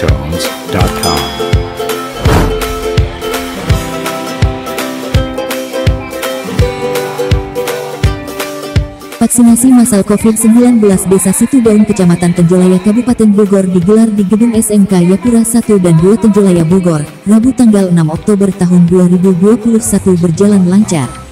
TechTones.com. Vaksinasi masal COVID-19 Desa Situ Daun Kecamatan Tenjolaya Kabupaten Bogor digelar di Gedung SMK Yapura 1 dan 2 Tenjolaya Bogor, Rabu tanggal 6 Oktober tahun 2021 berjalan lancar.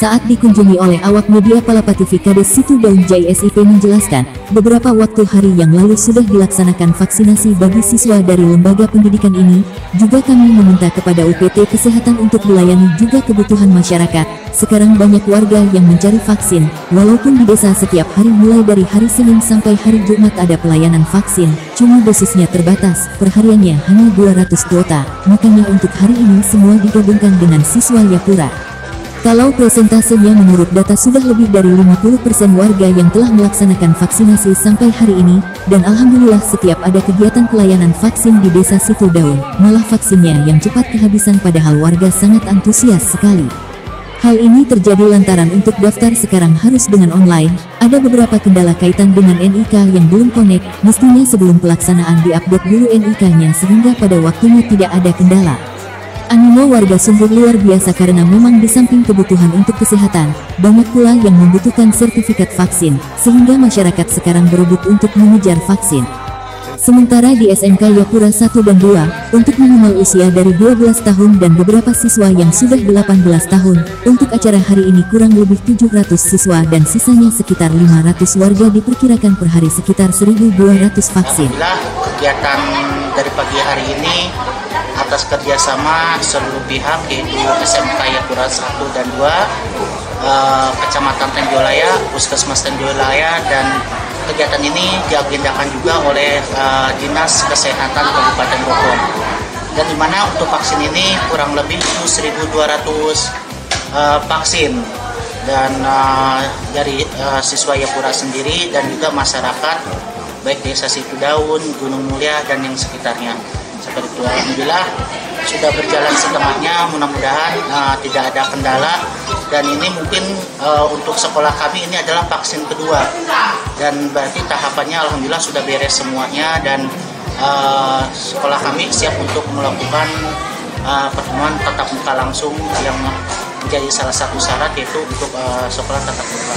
Saat dikunjungi oleh awak media Palapa TV Kades Situ Daun JSIP menjelaskan, beberapa waktu hari yang lalu sudah dilaksanakan vaksinasi bagi siswa dari lembaga pendidikan ini, juga kami meminta kepada UPT Kesehatan untuk melayani juga kebutuhan masyarakat. Sekarang banyak warga yang mencari vaksin, walaupun di desa setiap hari mulai dari hari Senin sampai hari Jumat ada pelayanan vaksin, cuma dosisnya terbatas, perhariannya hanya 200 kuota, makanya untuk hari ini semua digabungkan dengan siswa Yapura. Kalau presentasenya menurut data sudah lebih dari 50% warga yang telah melaksanakan vaksinasi sampai hari ini, dan Alhamdulillah setiap ada kegiatan pelayanan vaksin di desa Situ Daun, malah vaksinnya yang cepat kehabisan padahal warga sangat antusias sekali. Hal ini terjadi lantaran untuk daftar sekarang harus dengan online, ada beberapa kendala kaitan dengan NIK yang belum connect, mestinya sebelum pelaksanaan diupdate dulu NIK-nya sehingga pada waktunya tidak ada kendala. Animo warga sungguh luar biasa karena memang di samping kebutuhan untuk kesehatan, banyak pula yang membutuhkan sertifikat vaksin, sehingga masyarakat sekarang berebut untuk mengejar vaksin. Sementara di SMK Yapura 1 dan 2, untuk minimal usia dari 12 tahun dan beberapa siswa yang sudah 18 tahun, untuk acara hari ini kurang lebih 700 siswa dan sisanya sekitar 500 warga diperkirakan per hari sekitar 1.200 vaksin. Alhamdulillah kegiatan dari pagi hari ini atas kerjasama seluruh pihak yaitu SMK Yapura 1 dan 2, eh, Kecamatan Tenjolaya, Puskesmas Tenjolaya dan kegiatan ini diagendakan juga oleh eh, Dinas Kesehatan Kabupaten Bogor. Dan di mana untuk vaksin ini kurang lebih 1.200 eh, vaksin dan eh, dari siswa Yapura sendiri dan juga masyarakat baik desa Situ Daun, Gunung Mulia dan yang sekitarnya. Seperti itu alhamdulillah sudah berjalan setengahnya, mudah-mudahan uh, tidak ada kendala dan ini mungkin uh, untuk sekolah kami ini adalah vaksin kedua dan berarti tahapannya alhamdulillah sudah beres semuanya dan uh, sekolah kami siap untuk melakukan uh, pertemuan tatap muka langsung yang menjadi salah satu syarat yaitu untuk uh, sekolah tatap muka.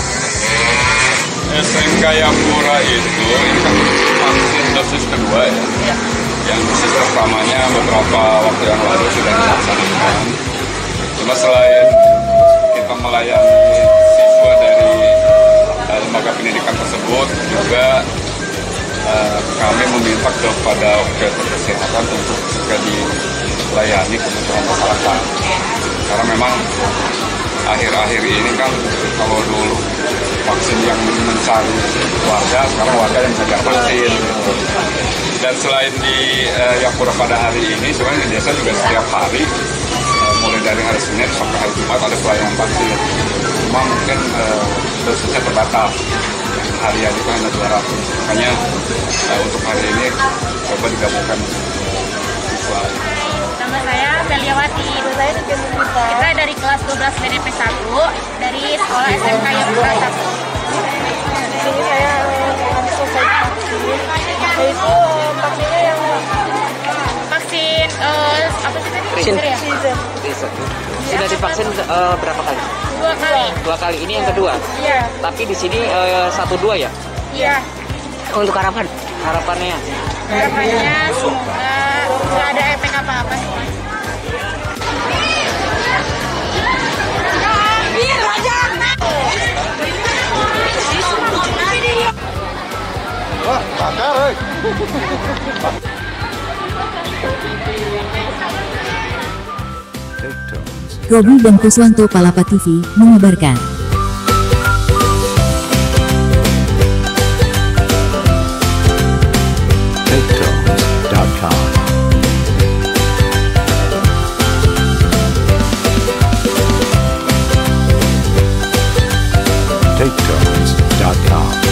SMK Yapura itu ini kan vaksin dosis kedua ya. Ya. Yang dosis pertamanya beberapa waktu yang lalu sudah dilaksanakan. Cuma selain kita melayani siswa dari eh, lembaga pendidikan tersebut, juga eh, kami meminta kepada operator kesehatan untuk juga dilayani kebutuhan masyarakat. Karena memang akhir-akhir ini kan kalau dulu vaksin yang mencari warga, sekarang warga yang mengejar vaksin. Dan selain di eh, Yapura pada hari ini, sebenarnya di desa juga setiap hari, eh, mulai dari hari Senin sampai hari Jumat ada pelayanan vaksin. Cuma mungkin eh, dosisnya terbatas. Harian itu hanya 200. Makanya eh, untuk hari ini coba digabungkan siswa. Nama saya Meliawati. Kita dari kelas 12 BDP 1 dari sekolah SMK Yapura 1. Ini saya habis selesai vaksin. Yaitu vaksinnya yang Vaksin eh, apa sih tadi? Pfizer ya? Pfizer. Sudah divaksin eh, berapa kali? Dua kali. Dua kali. Ini yang kedua. Iya. Tapi di sini eh, satu dua ya. Iya. Untuk harapan, harapannya Harapannya semoga nggak ada efek apa-apa Wah. Robi dan Kuswanto Palapa TV mengabarkan. TakeTones.com.